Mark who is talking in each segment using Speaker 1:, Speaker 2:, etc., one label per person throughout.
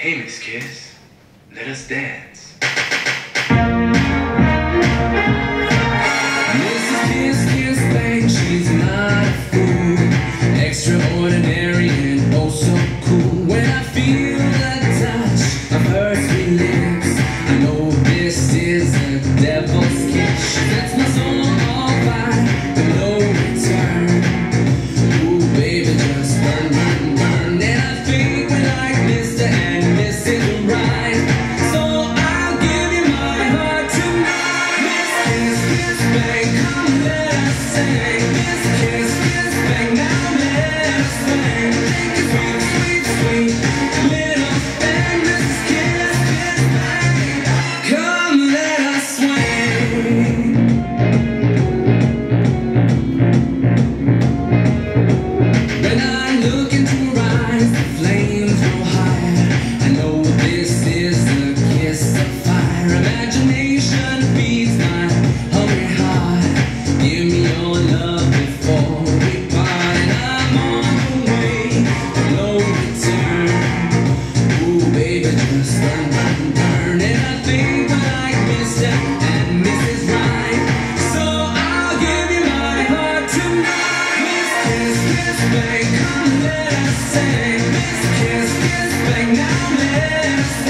Speaker 1: Hey, Miss Kiss, let us dance.
Speaker 2: kiss, kiss, kiss, bang down, let us bang, Now let's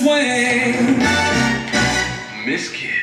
Speaker 2: swing. Miss
Speaker 1: Kid.